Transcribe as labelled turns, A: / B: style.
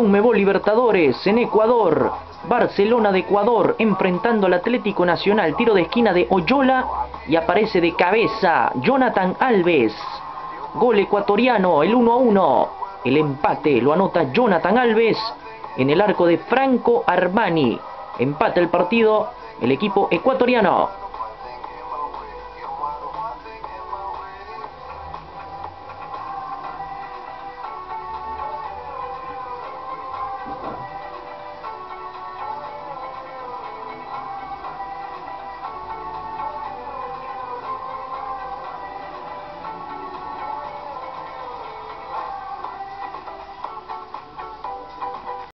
A: Conmebol Libertadores en Ecuador. Barcelona de Ecuador enfrentando al Atlético Nacional. Tiro de esquina de Oyola y aparece de cabeza Jonathan Alves. Gol ecuatoriano, el 1 a 1. El empate lo anota Jonathan Alves en el arco de Franco Armani. Empate el partido el equipo ecuatoriano.